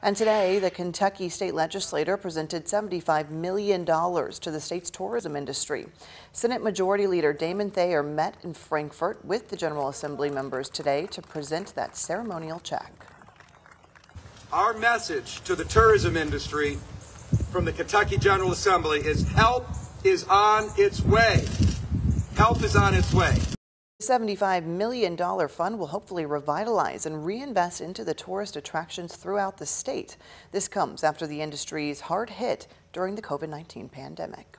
And today, the Kentucky state legislature presented $75 million to the state's tourism industry. Senate Majority Leader Damon Thayer met in Frankfort with the General Assembly members today to present that ceremonial check. Our message to the tourism industry from the Kentucky General Assembly is help is on its way. Help is on its way. The $75 million fund will hopefully revitalize and reinvest into the tourist attractions throughout the state. This comes after the industry's hard hit during the COVID-19 pandemic.